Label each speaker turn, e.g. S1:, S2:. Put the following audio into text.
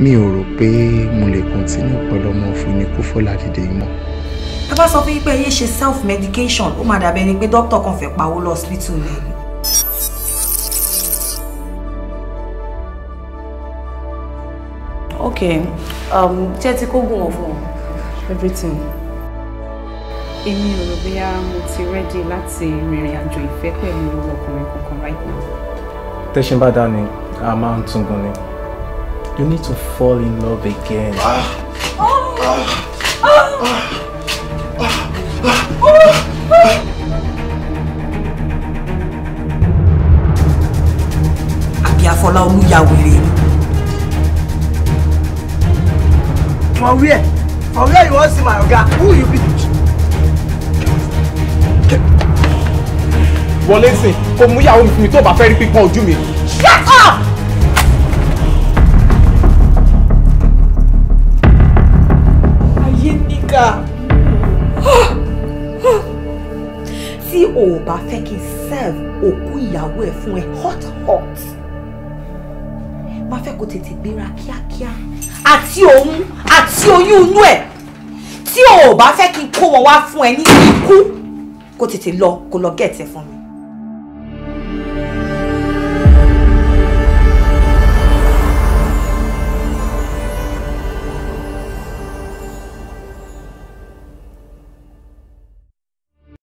S1: mi ò rò pé mo lè continue pẹ̀lú ọmọ òfin ní kúfọ́lá dìde yìí mọ́.
S2: tá a bá sọ fún yín pé yé ṣe self medication ó máa dàbí ẹni pé dókítà kan fẹ́ pawó lọ hospital lẹ́yìn.
S3: ok um, jẹ́ ti kó gùn wọn fún ọ everything.
S4: èmi ò rò bóyá mo ti rẹ́dí láti rìnrìn àjò ìfẹ́ pẹ̀lú ọkùnrin kankan right now.
S5: tẹ́sán bá dá ni a máa ń tún gan ni you need to fall in love again.
S2: àbí afọlá olúyàwèrè ni.
S6: For where? For where you wan see my oga? Who you be?
S5: wọlé sìn kó mú ìyàwó mi fún mi tó bá fẹ́ rí pípọ́n ojú mi.
S2: Níkà tí o ò bá fẹ́ kí n serve òkú ìyàwó ẹ̀ fún ẹ hot hot. Máa fẹ́ kó tètè gbéra kíákíá. Àti òun àti oyún inú ẹ̀. Tí o ò bá fẹ́ kí n kó wọn wá fún ẹ ní ikú kó tètè lọ kó lọ gẹ̀ẹ́tẹ̀ fún mi.